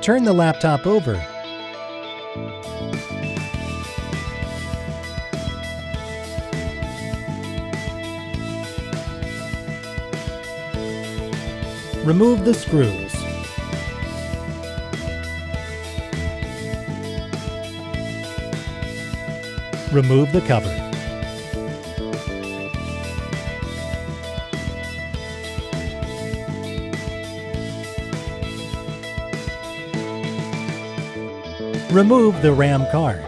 Turn the laptop over. Remove the screws. Remove the cover. Remove the RAM card.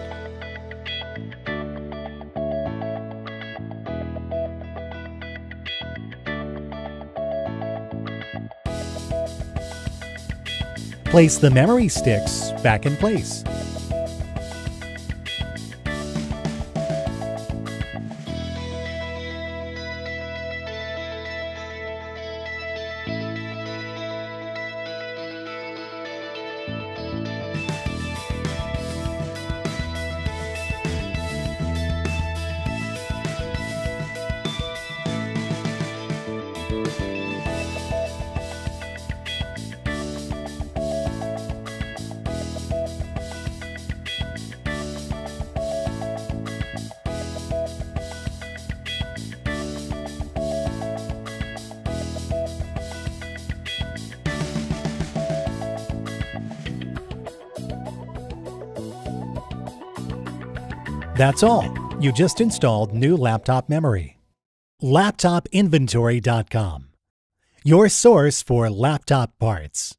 Place the memory sticks back in place. That's all. You just installed new laptop memory. LaptopInventory.com, your source for laptop parts.